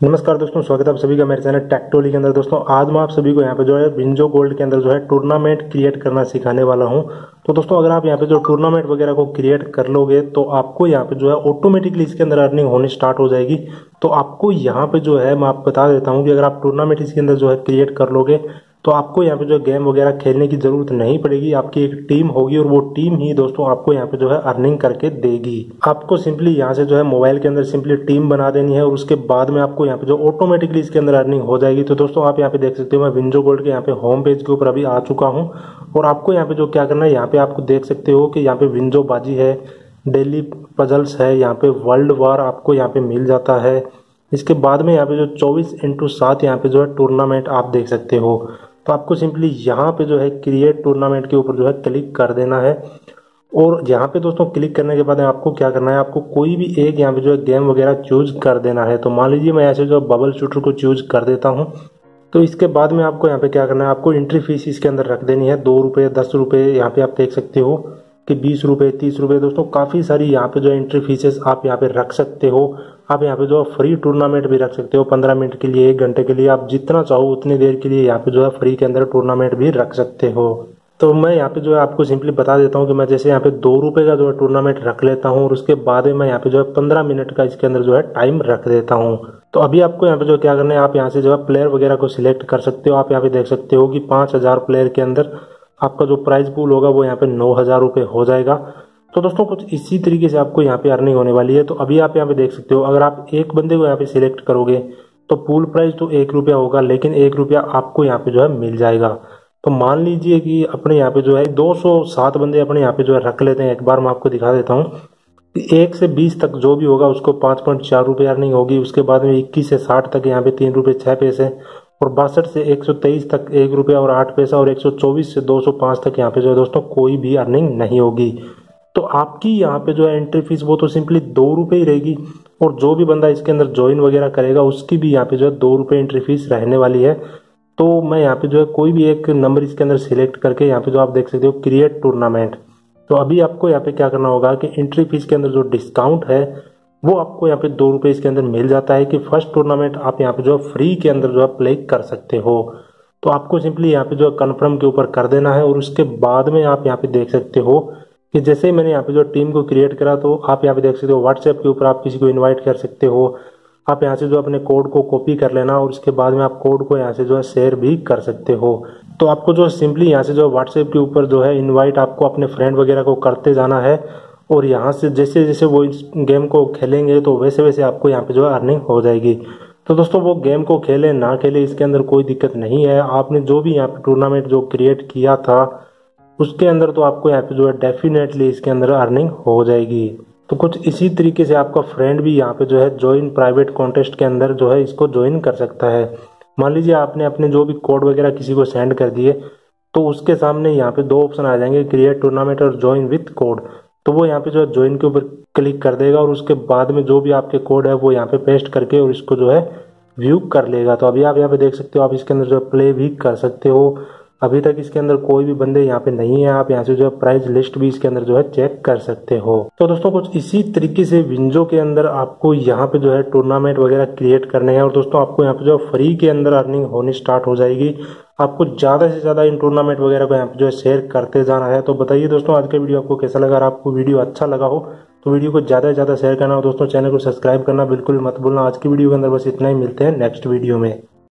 नमस्कार दोस्तों, स्वागत है आप सभी का मेरे चैनल टेक्टोली के अंदर। दोस्तों, आज मैं आप सभी को यहाँ पे जो है विंजो गोल्ड के अंदर जो है टूर्नामेंट क्रिएट करना सिखाने वाला हूँ। तो दोस्तों, अगर आप यहाँ पे जो टूर्नामेंट वगैरह को क्रिएट कर लोगे तो आपको यहाँ पे जो है ऑटोमेटिकली इसके अंदर अर्निंग होनी स्टार्ट हो जाएगी। तो आपको यहाँ पे जो है, मैं आपको बता देता हूँ कि अगर आप टूर्नामेंट इसके अंदर जो है क्रिएट कर लोगे तो आपको यहाँ पे जो गेम वगैरह खेलने की ज़रूरत नहीं पड़ेगी आपकी एक टीम होगी और वो टीम ही दोस्तों आपको यहाँ पे जो है अर्निंग करके देगी आपको सिंपली यहाँ से जो है मोबाइल के अंदर सिंपली टीम बना देनी है और उसके बाद में आपको यहाँ पे जो ऑटोमेटिकली इसके अंदर अर्निंग हो जाएगी तो दोस्तों आप यहाँ पे देख सकते हो मैं विंजो गोल्ड के यहाँ पे होम पेज के ऊपर अभी आ चुका हूँ और आपको यहाँ पे जो क्या करना है यहाँ पे आपको देख सकते हो कि यहाँ पे विंजो बाजी है डेली पजल्स है यहाँ पे वर्ल्ड वार आपको यहाँ पे मिल जाता है इसके बाद में यहाँ पे जो चौबीस इंटू सात यहाँ पे जो है टूर्नामेंट आप देख सकते हो तो आपको सिंपली यहाँ पे जो है क्रिएट टूर्नामेंट के ऊपर जो है क्लिक कर देना है। और यहाँ पे दोस्तों क्लिक करने के बाद आपको क्या करना है, आपको कोई भी एक यहाँ पे जो है गेम वगैरह चूज़ कर देना है। तो मान लीजिए मैं ऐसे जो बबल शूटर को चूज़ कर देता हूँ। तो इसके बाद में आपको यहाँ पे क्या करना है, आपको एंट्री फ़ीस इसके अंदर रख देनी है। दो रुपये दस रुपये यहाँ पे आप देख सकते हो कि बीस रुपये तीस रुपये दोस्तों काफ़ी सारी यहाँ पे जो एंट्री फीसेस आप यहाँ पे रख सकते हो। आप यहाँ पे जो है फ्री टूर्नामेंट भी रख सकते हो, पंद्रह मिनट के लिए, एक घंटे के लिए, आप जितना चाहो उतनी देर के लिए यहाँ पे जो है फ्री के अंदर टूर्नामेंट भी रख सकते हो। तो मैं यहाँ पे जो है आपको सिंपली बता देता हूँ कि मैं जैसे यहाँ पे दो रुपए का जो है टूर्नामेंट रख लेता हूँ और उसके बाद में मैं यहाँ पे जो है पंद्रह मिनट का इसके अंदर जो है टाइम रख देता हूँ। तो अभी आपको यहाँ पे जो क्या करना है, आप यहाँ से जो है प्लेयर वगैरह को सिलेक्ट कर सकते हो। आप यहाँ पे देख सकते हो कि पाँच हज़ार प्लेयर के अंदर आपका जो प्राइज पूल होगा वो यहाँ पे नौ हज़ार रुपये हो जाएगा। तो दोस्तों, कुछ इसी तरीके से आपको यहाँ पे अर्निंग होने वाली है। तो अभी आप यहाँ पे देख सकते हो, अगर आप एक बंदे को यहाँ पे सिलेक्ट करोगे तो पूल प्राइस तो एक रुपया होगा, लेकिन एक रुपया आपको यहाँ पे जो है मिल जाएगा। तो मान लीजिए कि अपने यहाँ पे जो है 207 बंदे अपने यहाँ पे जो है रख लेते हैं। एक बार मैं आपको दिखा देता हूँ एक से बीस तक जो भी होगा, उसको पाँच पॉइंट चार रुपये अर्निंग होगी। उसके बाद में इक्कीस से साठ तक यहाँ पे तीन रुपये छः पैसे, और बासठ से एक सौ तेईस तक एक रुपया और आठ पैसा, और एक सौ चौबीस से दो सौ पाँच तक यहाँ पे जो है दोस्तों, कोई भी अर्निंग नहीं होगी। तो आपकी यहाँ पे जो है एंट्री फ़ीस वो तो सिंपली दो रुपये ही रहेगी और जो भी बंदा इसके अंदर ज्वाइन वगैरह करेगा, उसकी भी यहाँ पे जो है दो रुपये एंट्री फ़ीस रहने वाली है। तो मैं यहाँ पे जो है कोई भी एक नंबर इसके अंदर सिलेक्ट करके यहाँ पे जो आप देख सकते हो क्रिएट टूर्नामेंट तो अभी आपको यहाँ पे क्या करना होगा कि एंट्री फ़ीस के अंदर जो डिस्काउंट है, वो आपको यहाँ पे दो रुपये इसके अंदर मिल जाता है कि फ़र्स्ट टूर्नामेंट आप यहाँ पे जो है फ्री के अंदर जो है प्ले कर सकते हो। तो आपको सिंपली यहाँ पे जो है कन्फर्म के ऊपर कर देना है और उसके बाद में आप यहाँ पे देख सकते हो कि जैसे ही मैंने यहाँ पे जो टीम को क्रिएट करा तो आप यहाँ पे देख सकते हो व्हाट्सएप के ऊपर आप किसी को इन्वाइट कर सकते हो। आप यहाँ से जो अपने कोड को कॉपी कर लेना और उसके बाद में आप कोड को यहाँ से जो है शेयर भी कर सकते हो। तो आपको जो सिंपली यहाँ से जो व्हाट्सएप के ऊपर जो है इन्वाइट आपको अपने फ्रेंड वगैरह को करते जाना है और यहाँ से जैसे जैसे वो इस गेम को खेलेंगे तो वैसे वैसे आपको यहाँ पे जो है अर्निंग हो जाएगी। तो दोस्तों, वो गेम को खेले, ना खेले, इसके अंदर कोई दिक्कत नहीं है। आपने जो भी यहाँ पे टूर्नामेंट जो क्रिएट किया था उसके अंदर तो आपको यहाँ पे जो है डेफिनेटली इसके अंदर अर्निंग हो जाएगी। तो कुछ इसी तरीके से आपका फ्रेंड भी यहाँ पे जो है ज्वाइन प्राइवेट कॉन्टेस्ट के अंदर जो है इसको ज्वाइन कर सकता है। मान लीजिए आपने अपने जो भी कोड वगैरह किसी को सेंड कर दिए तो उसके सामने यहाँ पे दो ऑप्शन आ जाएँगे क्रिएट टूर्नामेंट और ज्वाइन विथ कोड तो वो यहाँ पे जो है ज्वाइन के ऊपर क्लिक कर देगा और उसके बाद में जो भी आपके कोड है वो यहाँ पे पेस्ट करके और इसको जो है व्यू कर लेगा। तो अभी आप यहाँ पे देख सकते हो, आप इसके अंदर जो प्ले भी कर सकते हो। अभी तक इसके अंदर कोई भी बंदे यहाँ पे नहीं है, आप यहाँ से जो है प्राइस लिस्ट भी इसके अंदर जो है चेक कर सकते हो। तो दोस्तों, कुछ इसी तरीके से विंजो के अंदर आपको यहाँ पे जो है टूर्नामेंट वगैरह क्रिएट करने हैं और दोस्तों, आपको यहाँ पे जो है फ्री के अंदर अर्निंग होनी स्टार्ट हो जाएगी। आपको ज़्यादा से ज़्यादा इन टूर्नामेंट वगैरह को यहाँ पे जो है शेयर करते जाना है। तो बताइए दोस्तों, आज का वीडियो आपको कैसा लगा? आपको वीडियो अच्छा लगा हो तो वीडियो को ज़्यादा से ज़्यादा शेयर करना और दोस्तों चैनल को सब्सक्राइब करना बिल्कुल मत भूलना। आज की वीडियो के अंदर बस इतना ही, मिलते हैं नेक्स्ट वीडियो में।